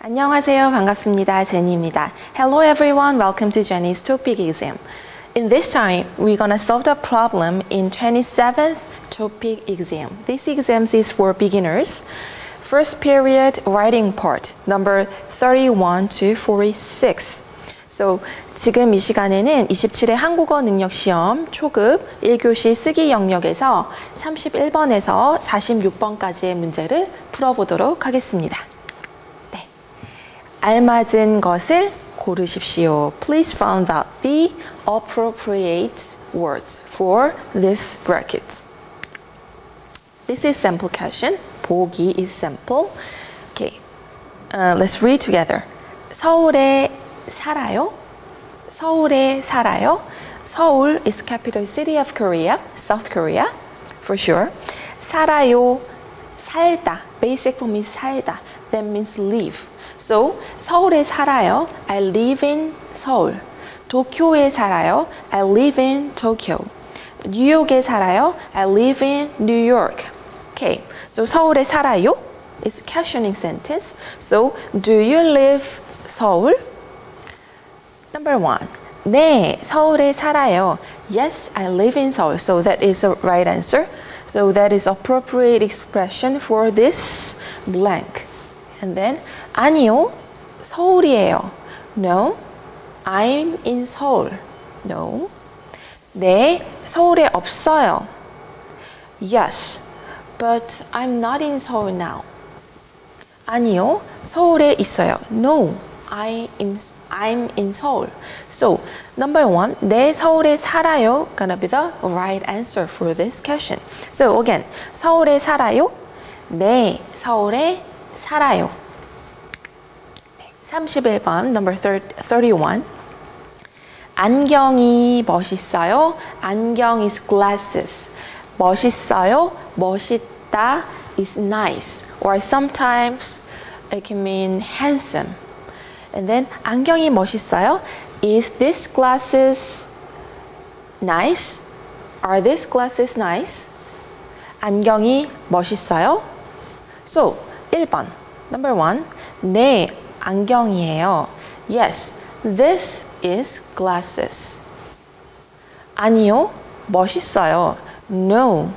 안녕하세요. 반갑습니다. 제니입니다. Hello everyone. Welcome to Jenny's Topic exam. In this time, we're going to solve the problem in 27th Topic exam. This exam is for beginners. First period writing part, number 31 to 46. So, 지금 이 시간에는 27회 한국어 능력 시험 초급 1교시 쓰기 영역에서 31번에서 46번까지의 문제를 풀어보도록 하겠습니다. 네. 알맞은 것을 고르십시오. Please find out the appropriate words for this bracket. This is sample question. 보기 is sample. Okay. Uh, let's read together. 서울에 살아요? 서울에 살아요? 서울 is capital city of Korea, South Korea, for sure. 살아요, 살다. Basic form is 살다. That means live. So, 서울에 살아요. I live in 서울. 도쿄에 살아요. I live in Tokyo. 뉴욕에 살아요. I live in New York. Okay. So, 서울에 살아요 is questioning sentence. So, do you live 서울? Number one. 네, 서울에 살아요. Yes, I live in Seoul. So that is the right answer. So that is appropriate expression for this blank. And then 아니요, 서울이에요. No, I'm in Seoul. No. 네, 서울에 없어요. Yes, but I'm not in Seoul now. 아니요, 서울에 있어요. No, I am I'm in Seoul. So, number one, 내 서울에 살아요 gonna be the right answer for this question. So again, 서울에 살아요? 네, 서울에 살아요. 31번, number 31. 안경이 멋있어요? 안경 is glasses. 멋있어요? 멋있다 is nice. Or sometimes it can mean handsome. And then 안경이 멋있어요? Is this glasses nice? Are these glasses nice? 안경이 멋있어요? So, 1번. Number 1. 네, 안경이에요. Yes, this is glasses. 아니요, 멋있어요. No,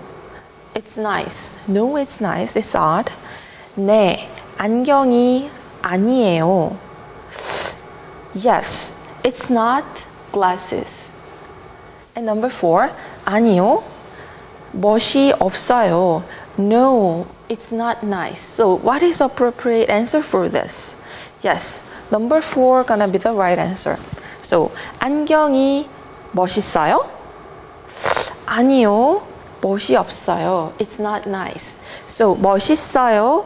it's nice. No, it's nice. It's odd. 네, 안경이 아니에요. Yes, it's not glasses. And number four, 아니요, 멋이 없어요. No, it's not nice. So what is appropriate answer for this? Yes, number four gonna be the right answer. So 안경이 멋있어요? 아니요, 멋이 없어요. It's not nice. So 멋있어요,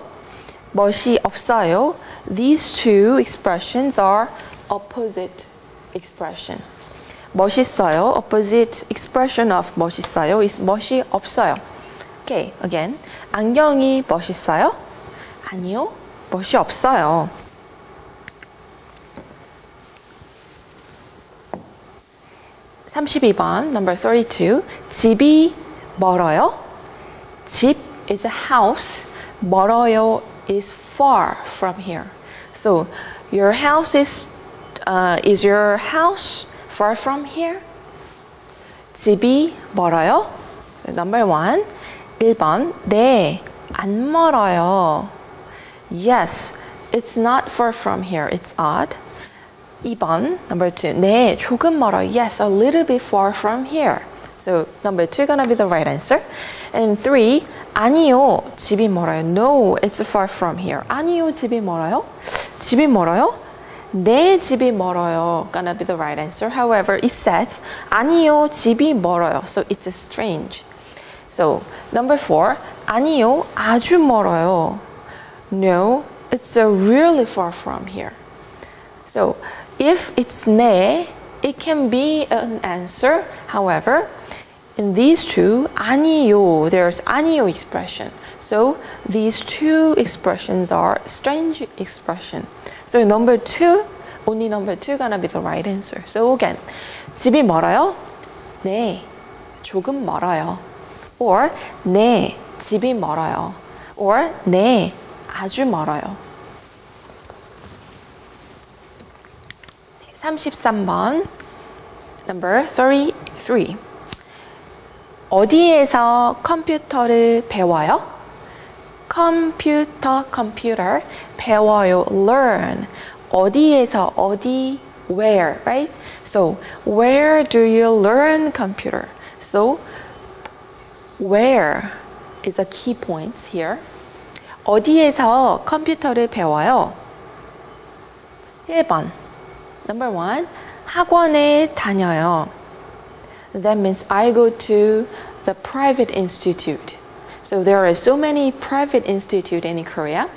멋이 없어요. These two expressions are opposite expression. 멋있어요. Opposite expression of 멋있어요 is 멋이 없어요. Okay, again. 안경이 멋있어요? 아니요, 멋이 없어요. (32번) number 32 집이 멀어요? 집 is a house 멀어요 is far from here so your house is uh, is your house far from here? 집이 멀어요? So number one. 1번. 네, 안 멀어요. Yes, it's not far from here. It's odd. 2번. Number two. 네, 조금 멀어요. Yes, a little bit far from here. So number two gonna be the right answer. And three. 아니요, 집이 멀어요. No, it's far from here. 아니요, 집이 멀어요. 집이 멀어요? 내 집이 멀어요. Gonna be the right answer. However, it says 아니요, 집이 멀어요. So it's strange. So number four, 아니요, 아주 멀어요. No, it's really far from here. So if it's 네, it can be an answer. However, in these two, 아니요, there's 아니요 expression. So these two expressions are strange expression. So number two, only number two gonna be the right answer. So again, 집이 멀어요? 네, 조금 멀어요. Or 네, 집이 멀어요. Or 네, 아주 멀어요. 33번. Number 33. 어디에서 컴퓨터를 배워요? 컴퓨터, computer, 배워요, learn. 어디에서, 어디, where, right? So, where do you learn computer? So, where is a key point here. 어디에서 컴퓨터를 배워요? 1번. Number one. 학원에 다녀요. That means I go to the private institute. So there are so many private institute in Korea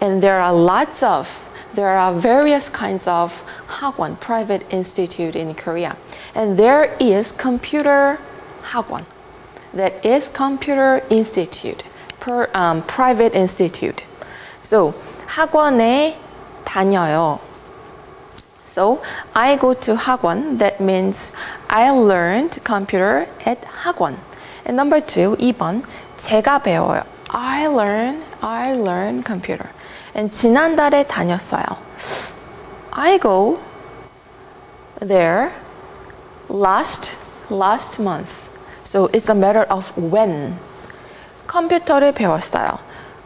and there are lots of there are various kinds of 학원, private institute in Korea. And there is computer 학원. That is computer institute, per, um, private institute. So 학원에 다녀요. So I go to 학원. That means I learned computer at 학원. And number two, 2번. 제가 배워요. I learn, I learn computer. And 지난달에 다녔어요. I go there last last month. So it's a matter of when. 컴퓨터를 배웠어요.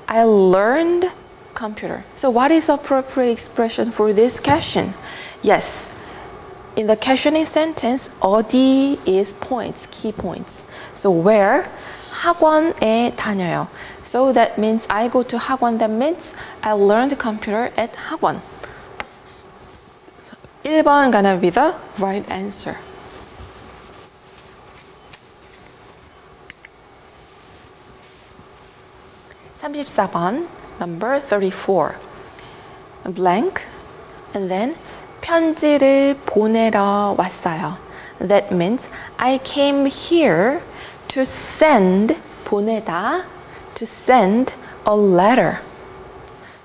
I learned computer. So what is appropriate expression for this question? Yes. In the questioning sentence, 어디 is points, key points. So where? 학원에 다녀요. So that means I go to 학원. That means I learned computer at 학원. So 1번 gonna be the right answer. (34번) number 34 blank and then 편지를 보내러 왔어요. That means I came here to send 보내다 to send a letter.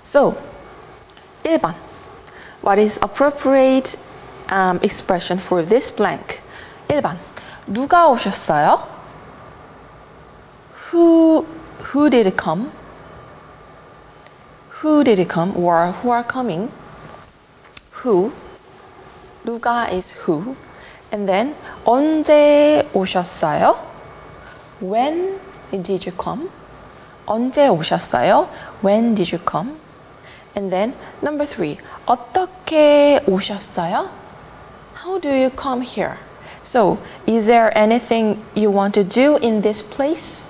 So 1번 What is appropriate um, expression for this blank? 1번 누가 오셨어요? Who who did come? Who did come or who are coming? Who 누가 is who and then 언제 오셨어요? When did you come? 언제 오셨어요? When did you come? And then number three, 어떻게 오셨어요? How do you come here? So, is there anything you want to do in this place?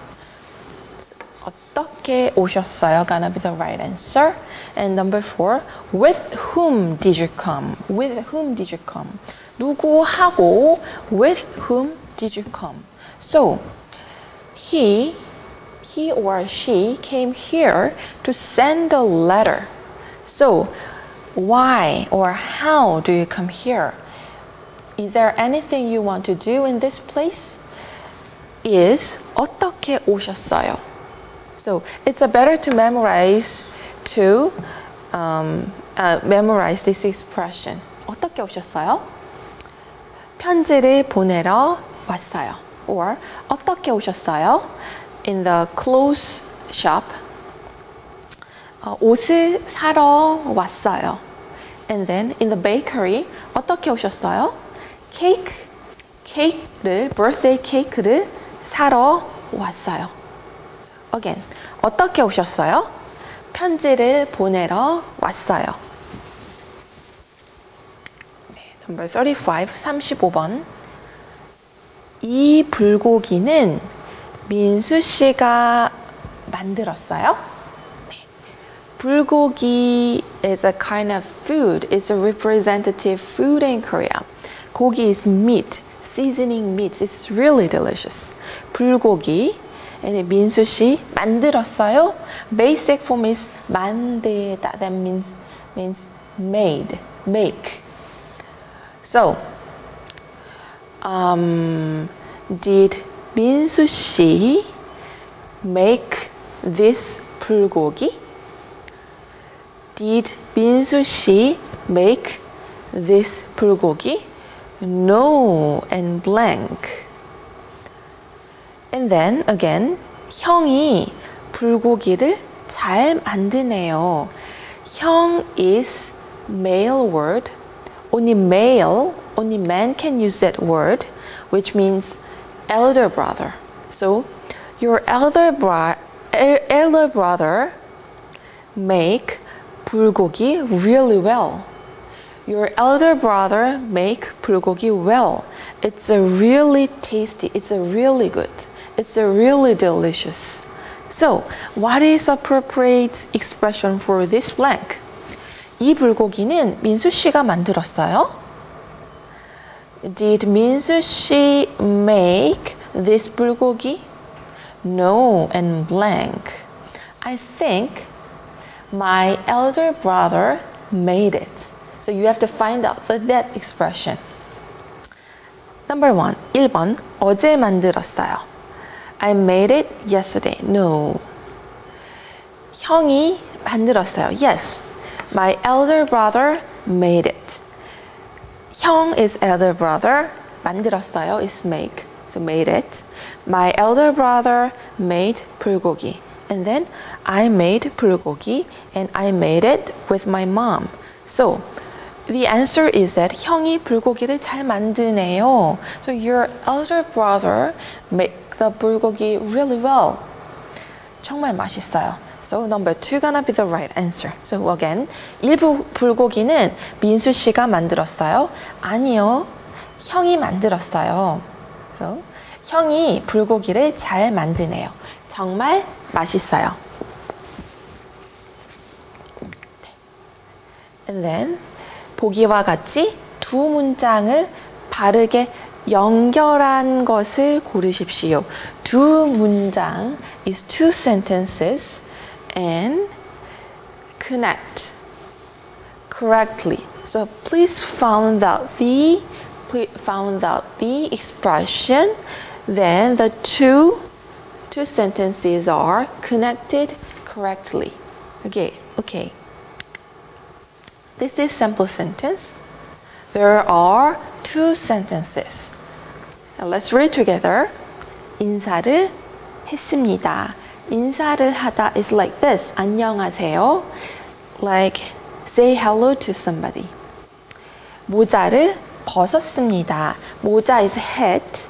어떻게 오셨어요? Gonna be the right answer. And number four, with whom did you come? With whom did you come? 누구하고 with whom did you come? So, he, he or she came here to send a letter. So, why or how do you come here? Is there anything you want to do in this place? Is 어떻게 오셨어요? So it's a better to memorize to um, uh, memorize this expression. 어떻게 오셨어요? 편지를 보내러 왔어요. Or 어떻게 오셨어요? In the clothes shop, 어, 옷을 사러 왔어요. And then in the bakery, 어떻게 오셨어요? 케이크, 케이크를, birthday 케이크를 사러 왔어요. Again, 어떻게 오셨어요? 편지를 보내러 왔어요. Number 35, 35번. 이 불고기는 민수 씨가 만들었어요? 네. 불고기 is a kind of food. It's a representative food in Korea. 고기 is meat, seasoning meat. It's really delicious. 불고기. And 민수 씨 만들었어요? Basic form is 만들다. That means means made, make. So, um, did 민수 씨 make this 불고기? Did 민수 씨 make this 불고기? No and blank. And then again, 형이 불고기를 잘 만드네요. 형 is male word only male, only man can use that word, which means elder brother. So your elder, bro- elder brother make 불고기 really well. Your elder brother make bulgogi well. It's a really tasty. It's a really good. It's a really delicious. So, what is appropriate expression for this blank? 이 불고기는 민수 씨가 만들었어요. Did 민수 씨 make this bulgogi? No, and blank. I think my elder brother made it. So you have to find out the that expression. Number one, 1번. 어제 만들었어요. I made it yesterday. No. 형이 만들었어요. Yes. My elder brother made it. 형 is elder brother. 만들었어요 is make. So made it. My elder brother made 불고기. And then I made 불고기 and I made it with my mom. So the answer is that 형이 불고기를 잘 만드네요. So your elder brother make the 불고기 really well. 정말 맛있어요. So number two gonna be the right answer. So again, 일부 불고기는 민수 씨가 만들었어요. 아니요, 형이 만들었어요. So 형이 불고기를 잘 만드네요. 정말 맛있어요. And then 보기와 같이 두 문장을 바르게 연결한 것을 고르십시오. 두 문장 is two sentences and connect correctly. So please found out the found out the expression. Then the two two sentences are connected correctly. Okay, okay. This is simple sentence. There are two sentences. Now let's read together. 인사를 했습니다. 인사를 하다 is like this. 안녕하세요. Like say hello to somebody. 모자를 벗었습니다. 모자 is hat.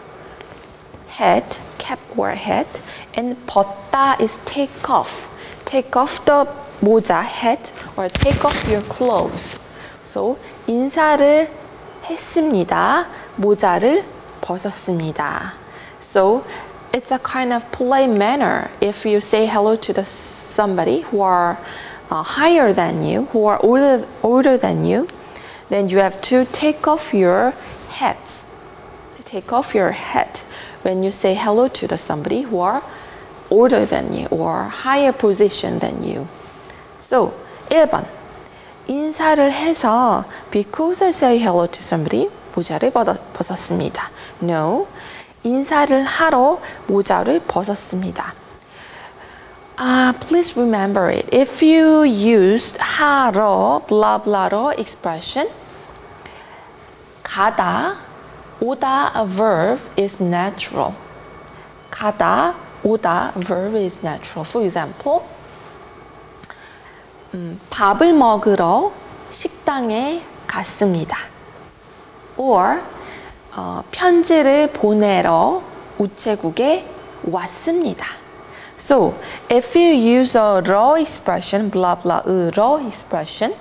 Hat, cap or hat. And 벗다 is take off. Take off the 모자, hat, or take off your clothes. So, 인사를 했습니다. 모자를 벗었습니다. So, it's a kind of polite manner if you say hello to the somebody who are uh, higher than you, who are older, older than you, then you have to take off your hats. Take off your hat when you say hello to the somebody who are older than you or higher position than you. So, 1번. 인사를 해서 because I say hello to somebody 모자를 벗었습니다. No. 인사를 하러 모자를 벗었습니다. Uh, please remember it. If you used 하러, blah blah로 expression, 가다, 오다 a verb is natural. 가다, 오다 verb is natural. For example, 음, 밥을 먹으러 식당에 갔습니다. or 어, 편지를 보내러 우체국에 왔습니다. So, if you use a 러 expression, blah blah, 으러 expression,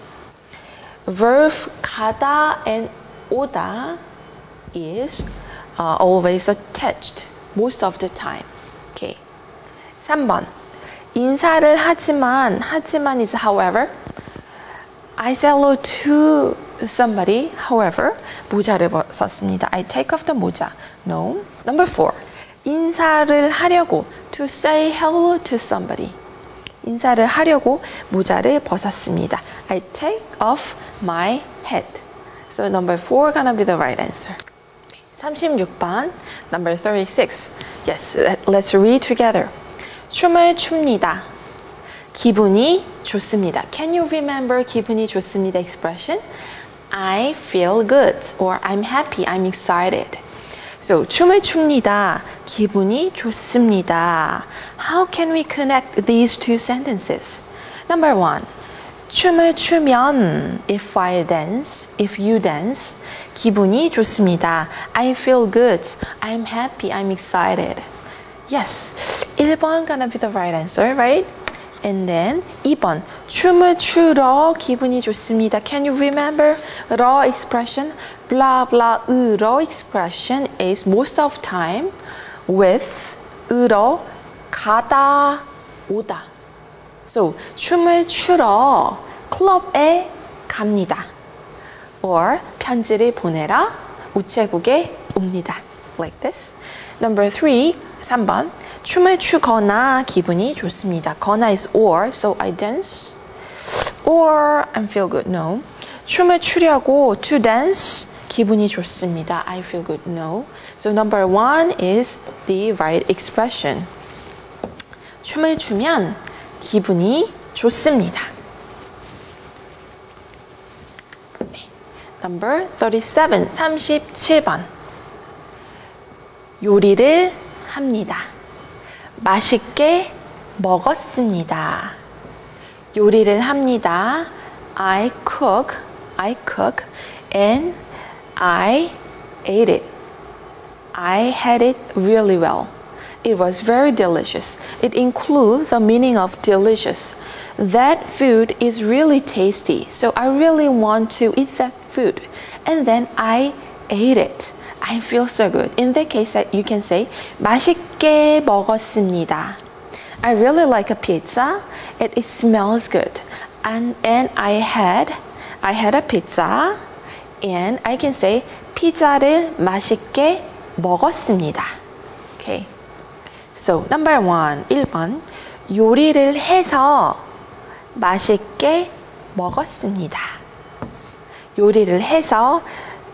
verb 가다 and 오다 is uh, always attached most of the time. Okay. 3번. 인사를 하지만 하지만 is however I say hello to somebody however 모자를 썼습니다. I take off the 모자. No. Number four. 인사를 하려고 to say hello to somebody. 인사를 하려고 모자를 벗었습니다. I take off my hat. So number four gonna be the right answer. 36번. Number 36. Yes, let's read together. 춤을 춥니다. 기분이 좋습니다. Can you remember 기분이 좋습니다 expression? I feel good or I'm happy, I'm excited. So 춤을 춥니다. 기분이 좋습니다. How can we connect these two sentences? Number one, 춤을 추면 if I dance, if you dance 기분이 좋습니다. I feel good. I'm happy. I'm excited. Yes. 1번 gonna be the right answer, right? And then 2번 춤을 추러 기분이 좋습니다. Can you remember 러 expression? blah blah 으러 expression is most of time with 으러 가다 오다. So 춤을 추러 클럽에 갑니다. or 편지를 보내러 우체국에 옵니다. Like this. Number three, 3번. 춤을 추거나 기분이 좋습니다. 거나 is or, so I dance. Or I feel good, no. 춤을 추려고 to dance 기분이 좋습니다. I feel good, no. So number one is the right expression. 춤을 추면 기분이 좋습니다. Number 37, 37번. 요리를 합니다. 맛있게 먹었습니다. 요리를 합니다. I cook, I cook, and I ate it. I had it really well. It was very delicious. It includes the meaning of delicious. That food is really tasty, so I really want to eat that food. And then I ate it. I feel so good. In that case, you can say 맛있게 먹었습니다. I really like a pizza. It, it smells good. And, and I had I had a pizza and I can say 피자를 맛있게 먹었습니다. Okay. So number one, 1번 요리를 해서 맛있게 먹었습니다. 요리를 해서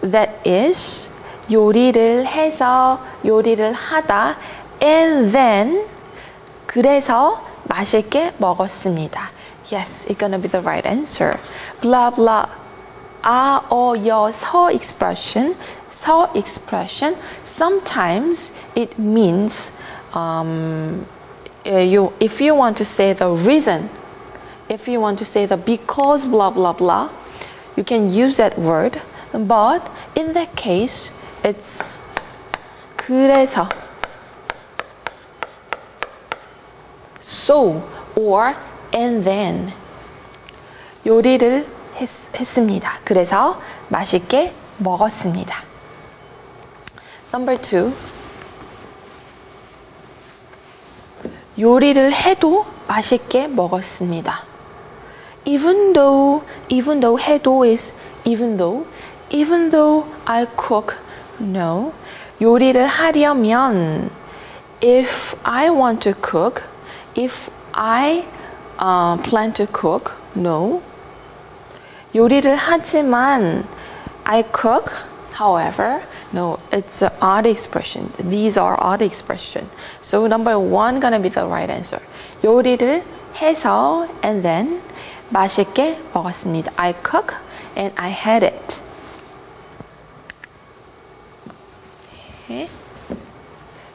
that is 요리를 해서 요리를 하다 and then 그래서 맛있게 먹었습니다. Yes, it's gonna be the right answer. Blah blah. 아, 어, 여, 서 expression, 서 expression. Sometimes it means um, you if you want to say the reason, if you want to say the because blah blah blah, you can use that word. But in that case, it's 그래서 so or and then 요리를 했, 했습니다. 그래서 맛있게 먹었습니다. Number two. 요리를 해도 맛있게 먹었습니다. Even though, even though 해도 is even though, even though I cook, no. 요리를 하려면 if I want to cook, if I uh, plan to cook, no. 요리를 하지만 I cook, however, no, it's an odd expression. These are odd expression. So number one gonna be the right answer. 요리를 해서 and then 맛있게 먹었습니다. I cook and I had it.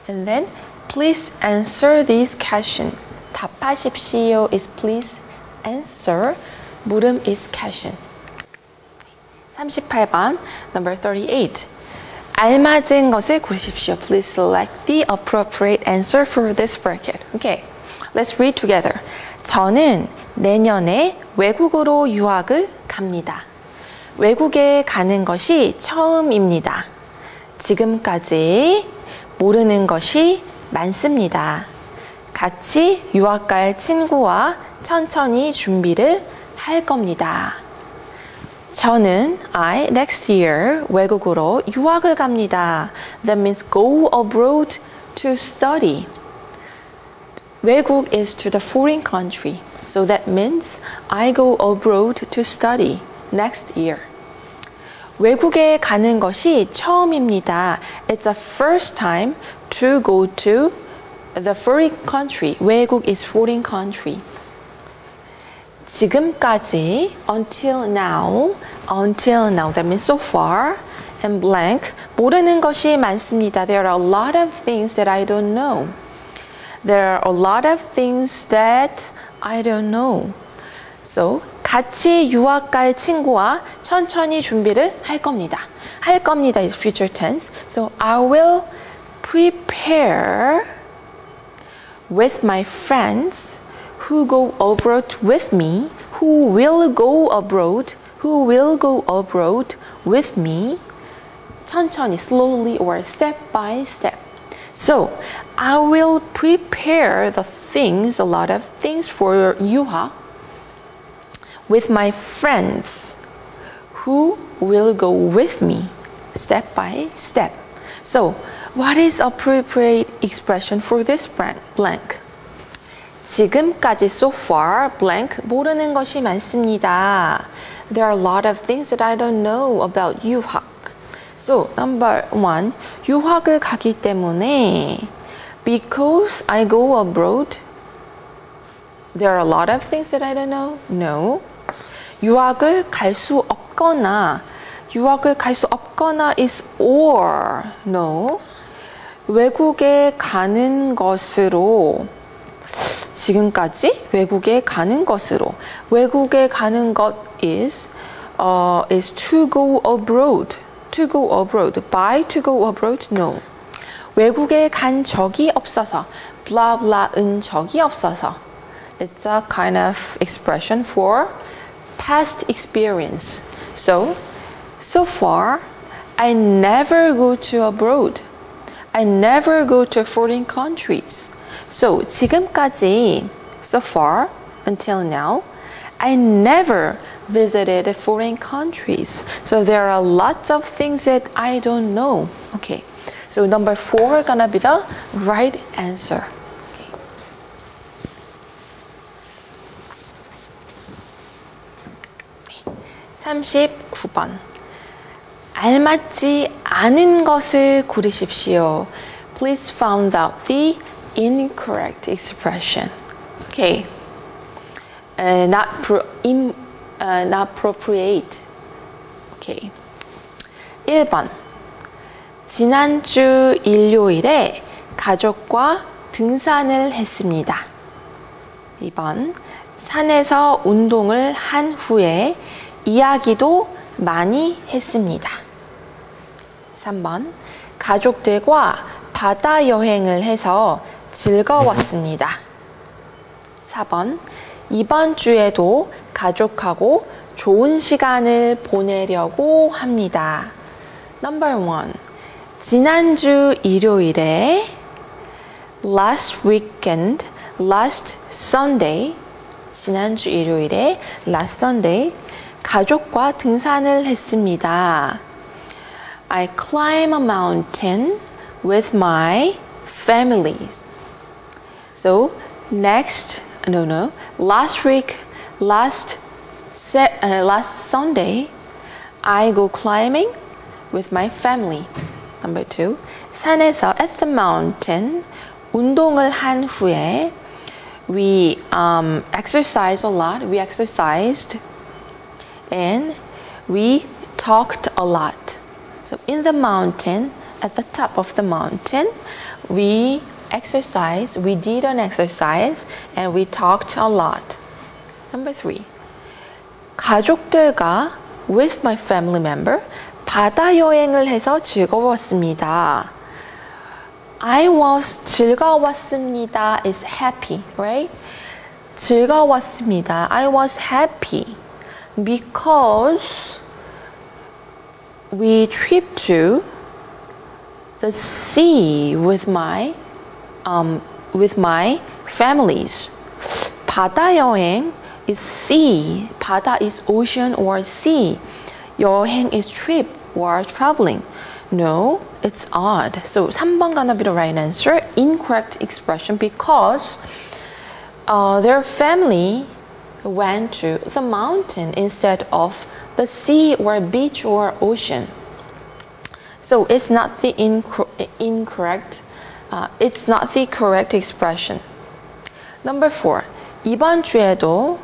And then please answer this question. 답하십시오 is please answer. 물음 is question. 38번 number 38. 알맞은 것을 고르십시오. Please select the appropriate answer for this bracket. Okay. Let's read together. 저는 내년에 외국으로 유학을 갑니다. 외국에 가는 것이 처음입니다. 지금까지 모르는 것이 많습니다. 같이 유학 갈 친구와 천천히 준비를 할 겁니다. 저는 I next year 외국으로 유학을 갑니다. That means go abroad to study. 외국 is to the foreign country. So that means I go abroad to study next year. 외국에 가는 것이 처음입니다. It's the first time to go to the foreign country. 외국 is foreign country. 지금까지 until now, until now, that means so far, and blank, 모르는 것이 많습니다. There are a lot of things that I don't know. There are a lot of things that I don't know. So 같이 유학 갈 친구와 천천히 준비를 할 겁니다. 할 겁니다 is future tense. So I will prepare with my friends who go abroad with me, who will go abroad, who will go abroad with me. 천천히, slowly or step by step. So I will prepare the things, a lot of things for yuha with my friends who will go with me step by step. So, what is appropriate expression for this blank? 지금까지 so far blank 모르는 것이 많습니다. There are a lot of things that I don't know about 유학. So, number one, 유학을 가기 때문에 because I go abroad, there are a lot of things that I don't know. No. 유학을 갈 수 없거나 유학을 갈 수 없거나 is or no 외국에 가는 것으로 지금까지 외국에 가는 것으로 외국에 가는 것 is uh, is to go abroad to go abroad by to go abroad no 외국에 간 적이 없어서 blah blah은 적이 없어서 it's a kind of expression for past experience. So, so far, I never go to abroad. I never go to foreign countries. So, 지금까지, so far, until now, I never visited foreign countries. So there are lots of things that I don't know. Okay. So number four gonna be the right answer. 39번. 알맞지 않은 것을 고르십시오. Please find out the incorrect expression. Okay. Uh, not pro, in, uh, not appropriate. Okay. 1번. 지난주 일요일에 가족과 등산을 했습니다. 2번. 산에서 운동을 한 후에 이야기도 많이 했습니다. 3번. 가족들과 바다 여행을 해서 즐거웠습니다. 4번. 이번 주에도 가족하고 좋은 시간을 보내려고 합니다. Number. 지난주 일요일에 last weekend, last Sunday, 지난주 일요일에 last Sunday 가족과 등산을 했습니다. I climb a mountain with my family. So next, no, no, last week, last set, uh, last Sunday, I go climbing with my family. Number two, 산에서 at the mountain 운동을 한 후에 we um, exercise a lot. We exercised and we talked a lot. So in the mountain, at the top of the mountain, we exercised, we did an exercise, and we talked a lot. Number three, 가족들과 with my family member 바다 여행을 해서 즐거웠습니다. I was 즐거웠습니다 is happy, right? 즐거웠습니다. I was happy. because we trip to the sea with my um, with my families. 바다 여행 is sea. 바다 is ocean or sea. 여행 is trip or traveling. No, it's odd. So 3번 gonna be the right answer. Incorrect expression because uh, their family went to the mountain instead of the sea or beach or ocean. So it's not the incorrect, uh, it's not the correct expression. Number four, 이번 주에도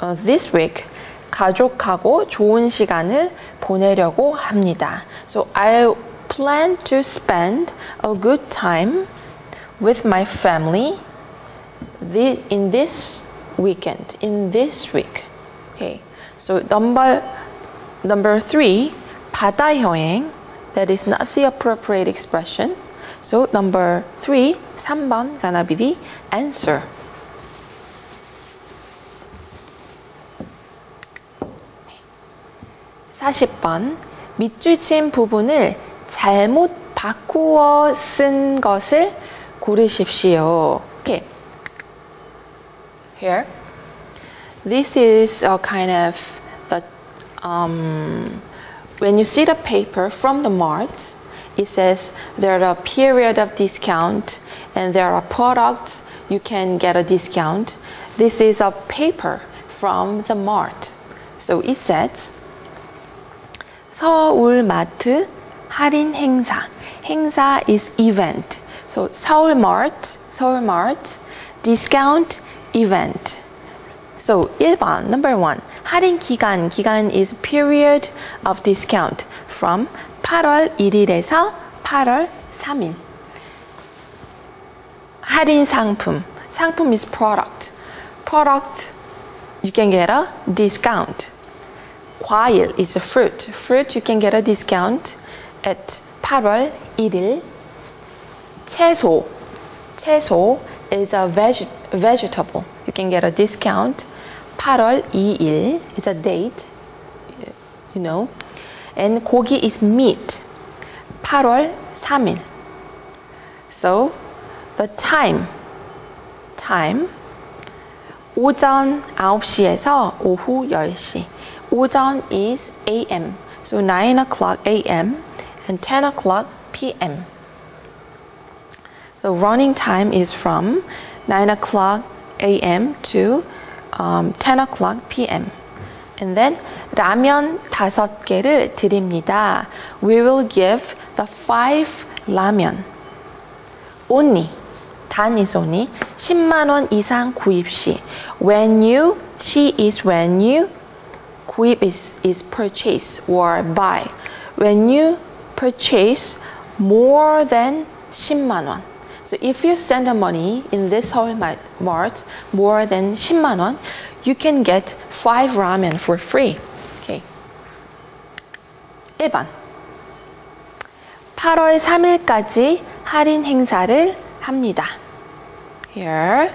uh, this week 가족하고 좋은 시간을 보내려고 합니다. So I plan to spend a good time with my family in this weekend, in this week. Okay. So number number three, 바다 여행. That is not the appropriate expression. So number three, 3번 gonna be the answer. (40번) 밑줄 친 부분을 잘못 바꾸어 쓴 것을 고르십시오. Okay. Here. This is a kind of the um, when you see the paper from the mart, it says there are a period of discount and there are products you can get a discount. This is a paper from the mart. So it says 서울마트 할인 행사. 행사 is event. So 서울마트, 서울마트 discount event. So 1번, number 1. 할인 기간, 기간 is period of discount from 8월 1일에서 8월 3일. 할인 상품, 상품 is product. Product, you can get a discount. 과일 is a fruit. Fruit, you can get a discount at 8월 1일. 채소, 채소 is a veg vegetable. You can get a discount 8월 2일 is a date, you know. And 고기 is meat. 8월 3일. So the time, time 오전 9시에서 오후 10시. 오전 is a.m. So 9 o'clock a.m. and 10 o'clock p.m. So running time is from 9 o'clock a.m. to um, 10 o'clock p.m. And then 라면 다섯 개를 드립니다. We will give the five 라면. Only. 단 is only. 10만 원 이상 구입 시. When you, she is when you, 구입 is, is purchase or buy. When you purchase more than 10만 원. So if you send the money in this Seoul Mart more than 10만 원, you can get 5 ramen for free. Okay. 1번. 8월 3일까지 할인 행사를 합니다. Here.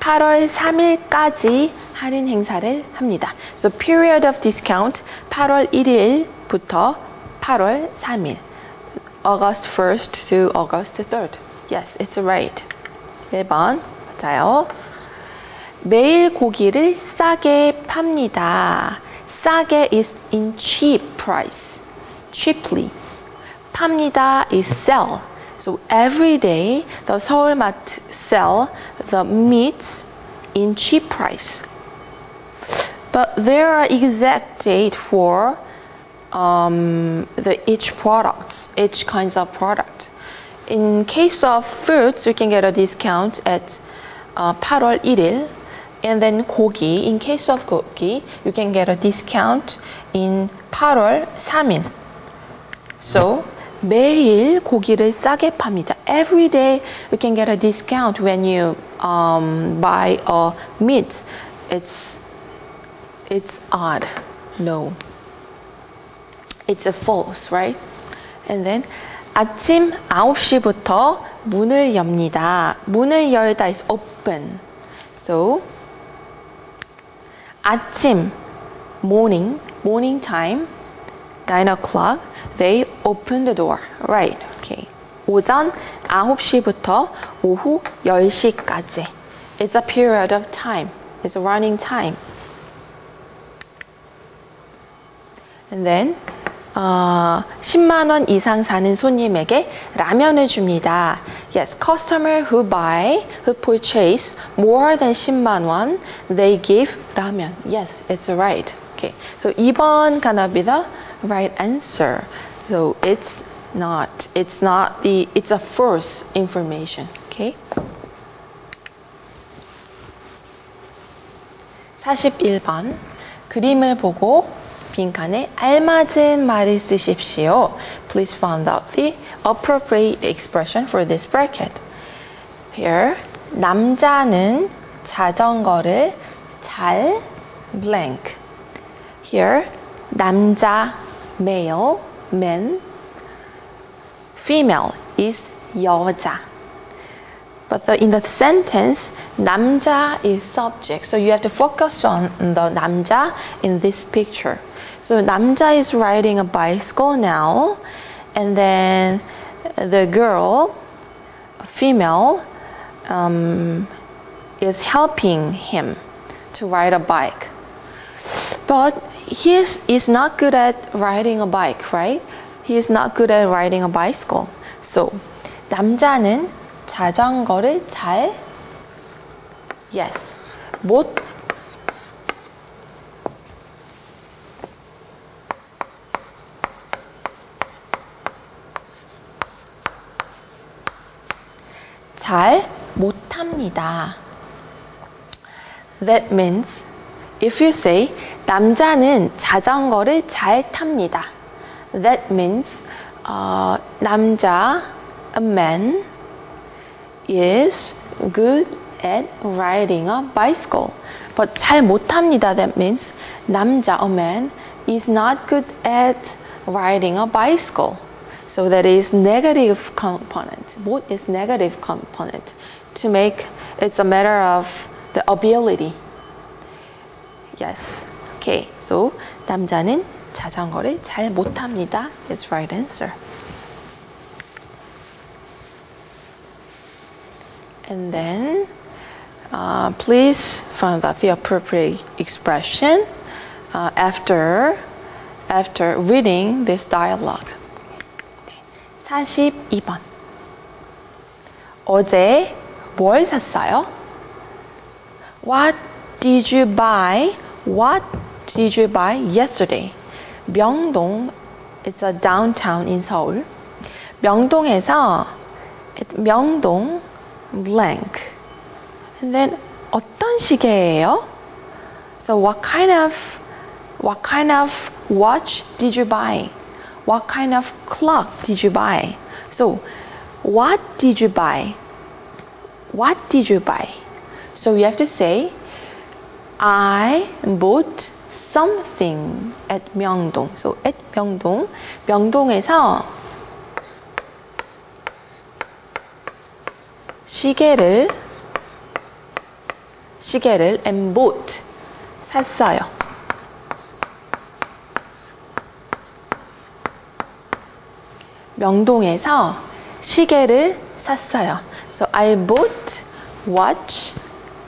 8월 3일까지 할인 행사를 합니다. So period of discount 8월 1일부터 8월 3일. August 1st to August 3rd. Yes, it's right. 1번. 맞아요. 매일 고기를 싸게 팝니다. 싸게 is in cheap price. cheaply. 팝니다 is sell. So every day the 서울마트 sell the meats in cheap price. But there are exact date for um, the each products, each kinds of product. In case of fruits, you can get a discount at uh, 8월 1일. And then 고기, in case of 고기, you can get a discount in 8월 3일. So, 매일 고기를 싸게 팝니다. Every day you can get a discount when you um, buy a meat. It's it's odd. No. It's a false, right? And then 아침 9시부터 문을 엽니다. 문을 열다 is open. So 아침 morning morning time 9 o'clock they open the door. Right. Okay. 오전 9시부터 오후 10시까지. It's a period of time. It's a running time. And then 어, 10만 원 이상 사는 손님에게 라면을 줍니다. Yes, customer who buy, who purchase more than 10만 원, they give 라면. Yes, it's right. Okay, so 2번 gonna be the right answer. So it's not. It's not the. It's a false information. Okay. 41번 그림을 보고 빈칸에 알맞은 말을 쓰십시오. Please find out the appropriate expression for this bracket. Here, 남자는 자전거를 잘 blank. Here 남자 male man female is 여자. But the, in the sentence, 남자 is subject. So you have to focus on the 남자 in this picture. So 남자 is riding a bicycle now, and then the girl, female, um, is helping him to ride a bike. But he is, is not good at riding a bike, right? He is not good at riding a bicycle. So 남자는 자전거를 잘 yes 못 잘 못합니다. That means if you say 남자는 자전거를 잘 탑니다. That means uh, 남자 a man is good at riding a bicycle. But 잘 못합니다. That means 남자, a man, is not good at riding a bicycle. So that is negative component. 못 is negative component. To make it's a matter of the ability. Yes. Okay. So 남자는 자전거를 잘 못합니다. Is right answer. And then uh, please find out the appropriate expression uh, after after reading this dialogue. 42번. 어제 뭘 샀어요? What did you buy? What did you buy yesterday? 명동, it's a downtown in Seoul. 명동에서 명동 blank. And then 어떤 시계예요? So what kind of what kind of watch did you buy? What kind of clock did you buy? So what did you buy? What did you buy? So you have to say I bought something at 명동. So at 명동. 명동에서 시계를 시계를 and bought 샀어요. 명동에서 시계를 샀어요. So I bought watch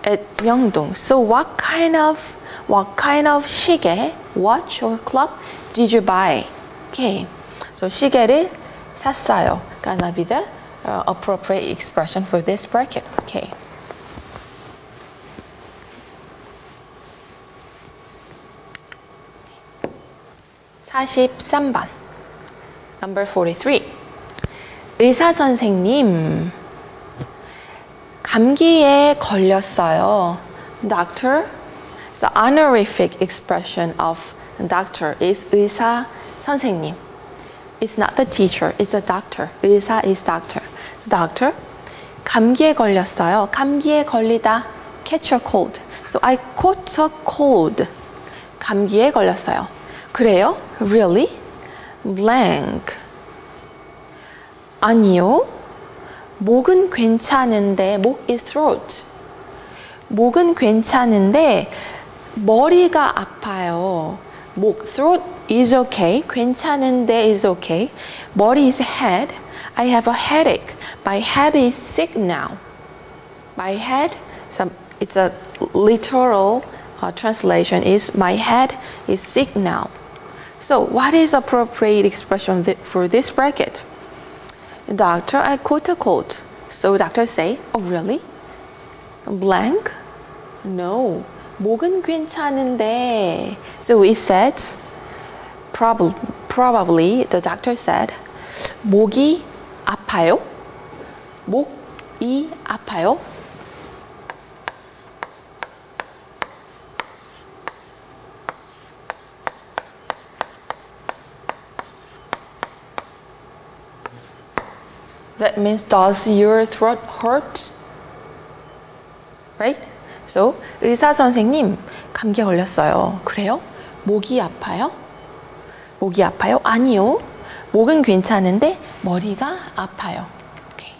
at 명동. So what kind of what kind of 시계, watch or clock did you buy? Okay. So 시계를 샀어요. Gonna be the uh, appropriate expression for this bracket. Okay. (43번) number 43 의사 선생님 감기에 걸렸어요 doctor the honorific expression of doctor is 의사 선생님 It's not the teacher, it's a doctor. 의사 is doctor. So doctor, 감기에 걸렸어요. 감기에 걸리다, catch a cold. So I caught a cold. 감기에 걸렸어요. 그래요? Really? Blank. 아니요. 목은 괜찮은데, 목 is throat. 목은 괜찮은데, 머리가 아파요. 목, throat is okay. 괜찮은데 is okay. 머리 is head. I have a headache. My head is sick now. My head, some, it's a literal uh, translation is my head is sick now. So what is appropriate expression for this bracket? Doctor, I caught a cold. So doctor say, oh really? Blank? No. 목은 괜찮은데. So it says, probably, probably the doctor said, 목이 아파요? 목이 아파요? That means does your throat hurt? Right? So 의사 선생님 감기에 걸렸어요. 그래요? 목이 아파요? 목이 아파요? 아니요. 목은 괜찮은데 머리가 아파요. 오케이.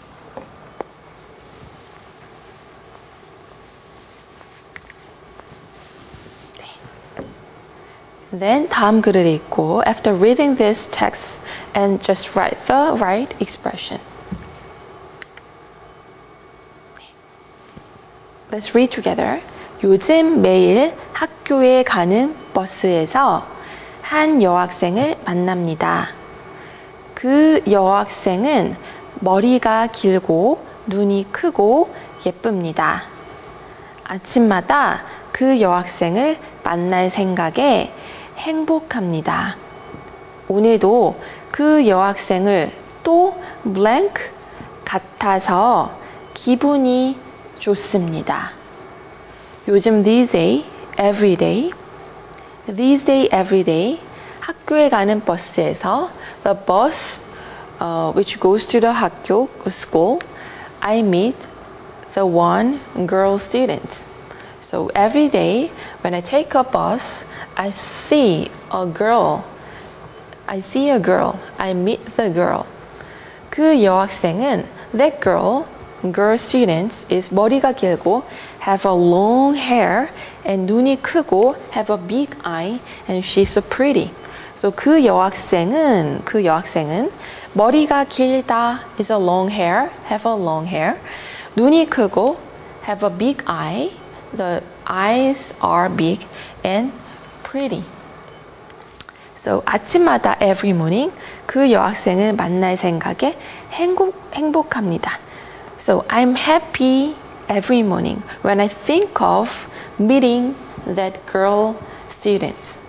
네. Then 다음 글을 읽고 after reading this text and just write the right expression. Let's read together. 요즘 매일 학교에 가는 버스에서 한 여학생을 만납니다. 그 여학생은 머리가 길고 눈이 크고 예쁩니다. 아침마다 그 여학생을 만날 생각에 행복합니다. 오늘도 그 여학생을 또 blank 같아서 기분이 좋습니다. 요즘 these day, every day, these day, every day 학교에 가는 버스에서 the bus uh, which goes to the 학교 school, I meet the one girl student. So every day when I take a bus, I see a girl. I see a girl. I meet the girl. 그 여학생은 that girl girl students is 머리가 길고 have a long hair and 눈이 크고 have a big eye and she's so pretty. So 그 여학생은 그 여학생은 머리가 길다 is a long hair, have a long hair. 눈이 크고 have a big eye. The eyes are big and pretty. So 아침마다 every morning 그 여학생을 만날 생각에 행복, 행복합니다. So I'm happy every morning when I think of meeting that girl student.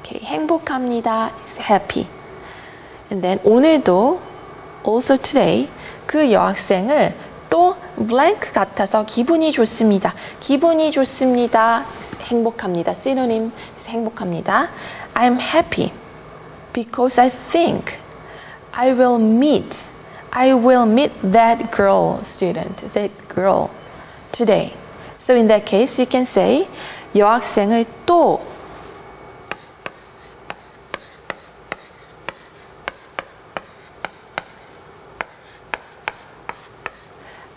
Okay, 행복합니다, happy. And then 오늘도 also today 그 여학생을 또 blank 같아서 기분이 좋습니다. 기분이 좋습니다. 행복합니다. synonym 행복합니다. I'm happy because I think I will meet I will meet that girl student, that girl today. So in that case, you can say 여학생을 또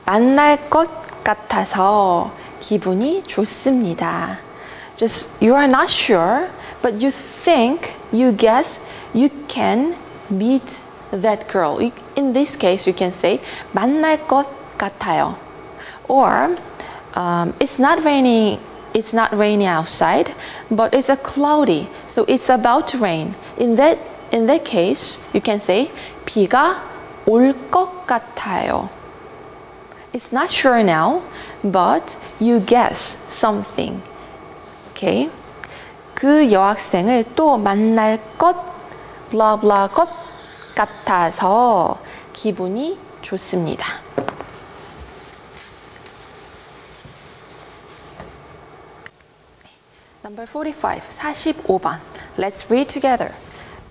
만날 것 같아서 기분이 좋습니다. Just you are not sure, but you think, you guess you can meet that girl. In this case, you can say 만날 것 같아요. Or um, it's not raining. It's not raining outside, but it's a cloudy, so it's about to rain. In that in that case, you can say 비가 올 것 같아요. It's not sure now, but you guess something. Okay? 그 여학생을 또 만날 것, blah blah 것 같아서 기분이 좋습니다. Number 45, 45번. Let's read together.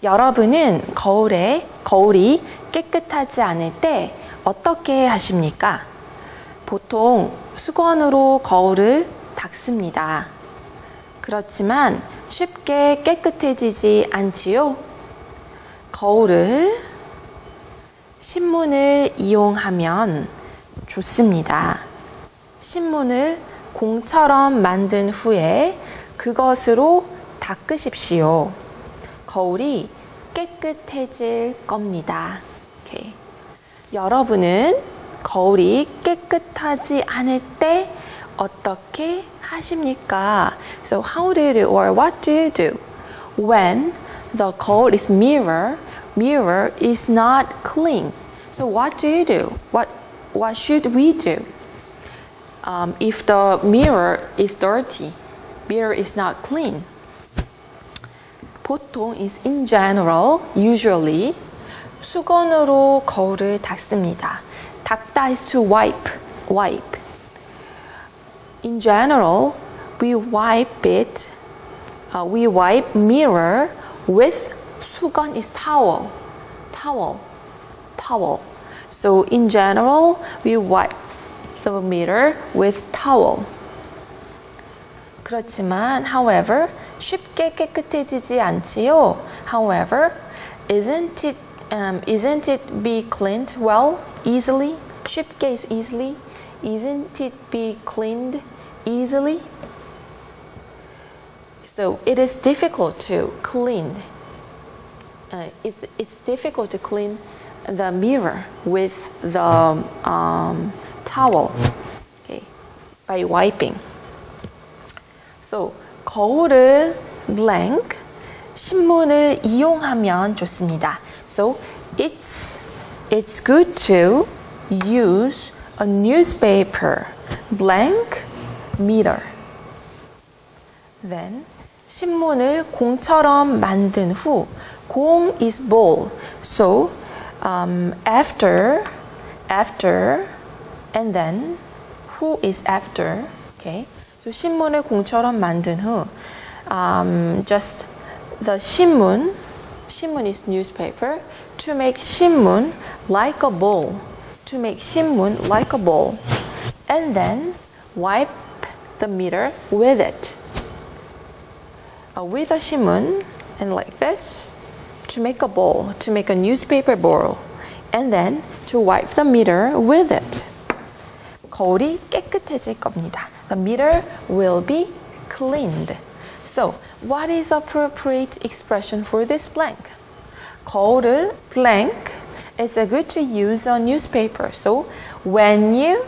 여러분은 거울에 거울이 깨끗하지 않을 때 어떻게 하십니까? 보통 수건으로 거울을 닦습니다. 그렇지만 쉽게 깨끗해지지 않지요? 거울을 신문을 이용하면 좋습니다. 신문을 공처럼 만든 후에 그것으로 닦으십시오. 거울이 깨끗해질 겁니다. Okay. 여러분은 거울이 깨끗하지 않을 때 어떻게 하십니까? So how do you do or what do you do when the cold is mirror, mirror is not clean. So what do you do? What what should we do? Um, if the mirror is dirty, mirror is not clean. 보통 is in general, usually 수건으로 거울을 닦습니다. 닦다 is to wipe, wipe. In general, we wipe it, uh, we wipe mirror with 수건 is towel, towel, towel. So in general, we wipe the mirror with towel. 그렇지만, however, 쉽게 깨끗해지지 않지요. However, isn't it um, isn't it be cleaned well easily? 쉽게 is easily. Isn't it be cleaned easily? So it is difficult to clean. Uh, it's, it's difficult to clean the mirror with the um, towel okay, by wiping. So 거울을 blank, 신문을 이용하면 좋습니다. So it's it's good to use a newspaper blank mirror. Then 신문을 공처럼 만든 후 공 is ball. So um, after after and then who is after. Okay. So 신문을 공처럼 만든 후 um, just the 신문 신문 is newspaper to make 신문 like a ball to make 신문 like a ball and then wipe the mirror with it uh, with a 신문 and like this to make a ball to make a newspaper ball and then to wipe the mirror with it 거울이 깨끗해질 겁니다 the mirror will be cleaned so what is appropriate expression for this blank 거울을 blank is a good to use on newspaper so when you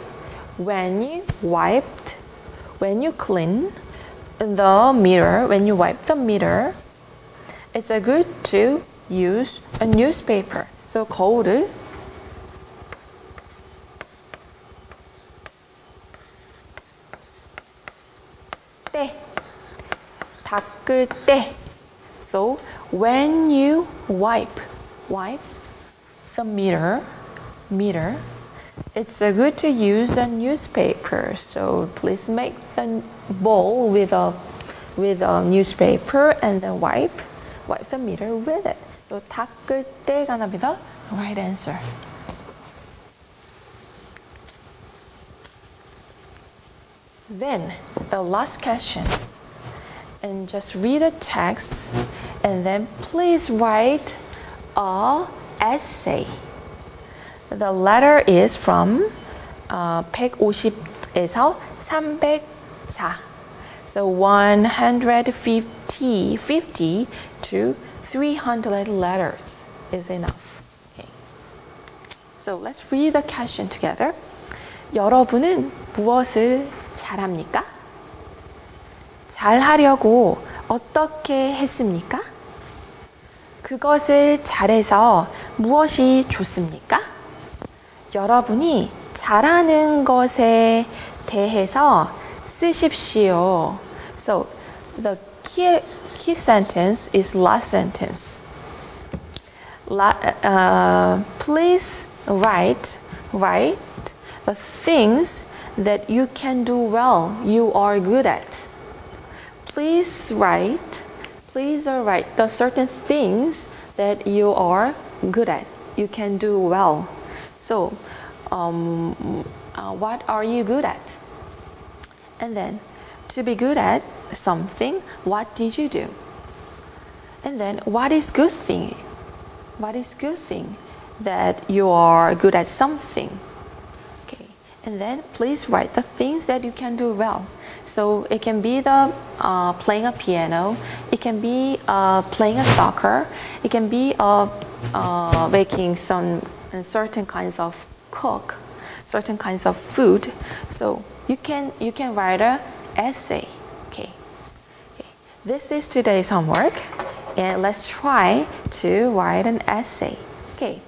when you wiped when you clean the mirror when you wipe the mirror it's a good to use a newspaper so 거울을 때 닦을 때 so when you wipe wipe the mirror mirror it's a good to use a newspaper so please make the bowl with a with a newspaper and then wipe wipe the mirror with it so 닦을 때 gonna be the right answer then the last question and just read the texts and then please write a essay. The letter is from uh, 150에서 304. So 150 50 to 300 letters is enough. Okay. So let's read the question together. 여러분은 무엇을 잘합니까? 잘하려고 어떻게 했습니까? 그것을 잘해서 무엇이 좋습니까? 여러분이 잘하는 것에 대해서 쓰십시오. So the key, key sentence is last sentence. La, uh, please write write the things that you can do well, you are good at. Please write, please write the certain things that you are good at, you can do well. So, um, uh, what are you good at? And then, to be good at something, what did you do? And then, what is good thing? What is good thing that you are good at something? Okay. And then please write the things that you can do well. So it can be the uh, playing a piano, it can be uh, playing a soccer, it can be uh, uh making some certain kinds of cook, certain kinds of food. So you can you can write a essay. This is today's homework, and let's try to write an essay. Okay.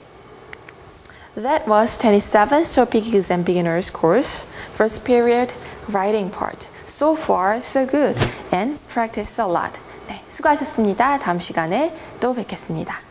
That was 27th TOPIK Exam Beginners course, first period writing part. So far, so good, and practice a lot. 네, 수고하셨습니다. 다음 시간에 또 뵙겠습니다.